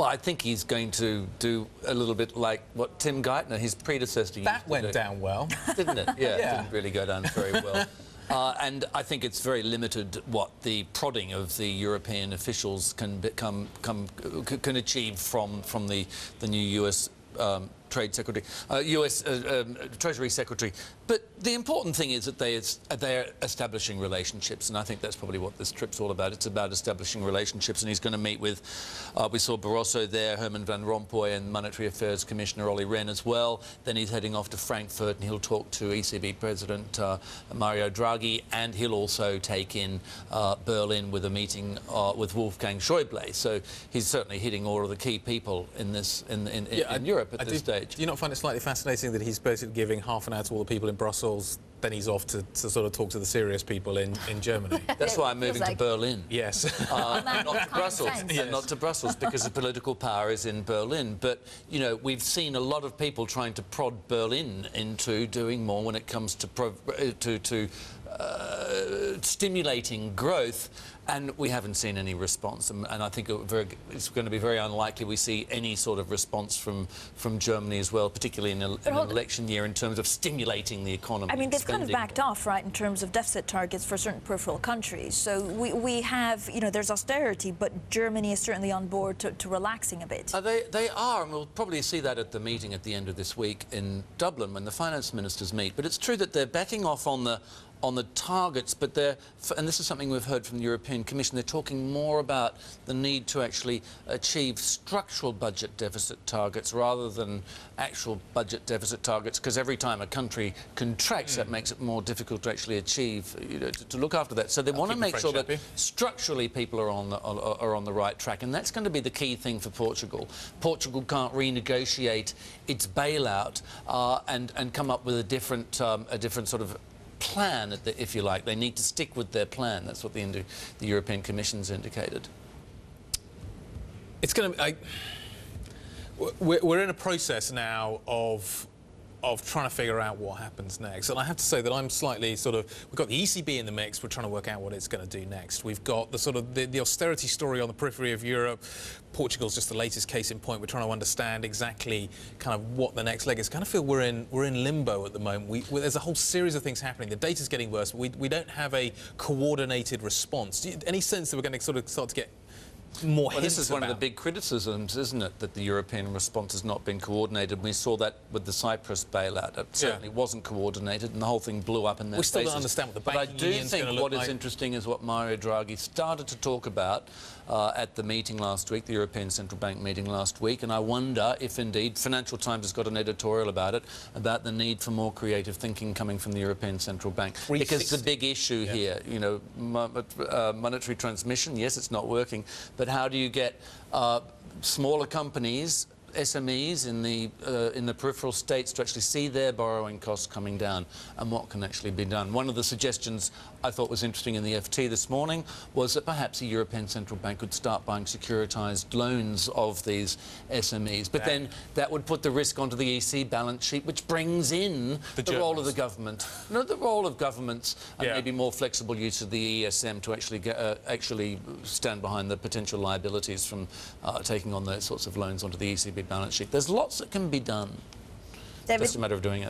Well, I think he's going to do a little bit like what Tim Geithner, his predecessor, That used to went do. down well. didn't it? Yeah, Yeah. it didn't really go down very well. Uh, and I think it's very limited what the prodding of the European officials can become, come, can achieve from from the the new U.S. Um, Trade Secretary, uh, U.S. Uh, um, Treasury Secretary. But the important thing is that they is, uh, they're establishing relationships, and I think that's probably what this trip's all about. It's about establishing relationships, and he's going to meet with. Uh, we saw Barroso there, Herman van Rompuy, and Monetary Affairs Commissioner Olli Rehn as well. Then he's heading off to Frankfurt, and he'll talk to ECB President uh, Mario Draghi, and he'll also take in uh, Berlin with a meeting uh, with Wolfgang Schäuble. So he's certainly hitting all of the key people in this in in, in, in Europe at I this do, stage. Do you not find it slightly fascinating that he's basically giving half an hour to all the people in Brussels, then he's off to, to sort of talk to the serious people in, in Germany? That's why I'm moving like- to Berlin. yes. Uh, that not to Brussels, sense. and not to Brussels because the political power is in Berlin. But you know, we've seen a lot of people trying to prod Berlin into doing more when it comes to prov- uh, to, to uh, stimulating growth, and we haven't seen any response. And, and I think it very, it's going to be very unlikely we see any sort of response from from Germany as well, particularly in, a, in an election year, in terms of stimulating the economy. I mean, they've kind of backed more. off, right, in terms of deficit targets for certain peripheral countries. So we, we have, you know, there's austerity, but Germany is certainly on board to, to relaxing a bit. Uh, they, they are, and we'll probably see that at the meeting at the end of this week in Dublin when the finance ministers meet. But it's true that they're backing off on the on the targets, but they're, and this is something we've heard from the European Commission, they're talking more about the need to actually achieve structural budget deficit targets rather than actual budget deficit targets, because every time a country contracts, that makes it more difficult to actually achieve, you know, to, to look after that. So they want to make sure that structurally people are on the are, are on the right track, and that's going to be the key thing for Portugal. Portugal can't renegotiate its bailout uh, and and come up with a different um, a different sort of plan, if you like. They need to stick with their plan. That's what the Indo- the European Commission's indicated. It's going to. We're in a process now of of trying to figure out what happens next. And I have to say that I'm slightly sort of we've got the ECB in the mix. We're trying to work out what it's going to do next. We've got the sort of the, the austerity story on the periphery of Europe. Portugal's just the latest case in point. We're trying to understand exactly kind of what the next leg is. kind of feel we're in we're in limbo at the moment. We, there's a whole series of things happening. The data's getting worse. But we, we don't have a coordinated response. Do you, any sense that we're going to sort of start to get more Well, this is one of the big criticisms, isn't it, that the European response has not been coordinated. We saw that with the Cyprus bailout. It certainly wasn't coordinated, and the whole thing blew up in their We still don't understand what the But I do think what is interesting is what Mario Draghi started to talk about uh, at the meeting last week, the European Central Bank meeting last week, and I wonder if indeed Financial Times has got an editorial about it, about the need for more creative thinking coming from the European Central Bank. Because the big issue here, you know, uh, monetary transmission, yes, it's not working, but how do you get uh, smaller companies, SMEs in the uh, in the peripheral states to actually see their borrowing costs coming down, and what can actually be done? One of the suggestions I thought was interesting in the FT this morning was that perhaps the European Central Bank could start buying securitized loans of these SMEs, but then that would put the risk onto the EC balance sheet, which brings in The the, role of the government. No, the role of governments and Yeah. maybe more flexible use of the ESM to actually get, uh, actually stand behind the potential liabilities from uh, taking on those sorts of loans onto the ECB balance sheet. There's lots that can be done. David, Just a matter of doing it.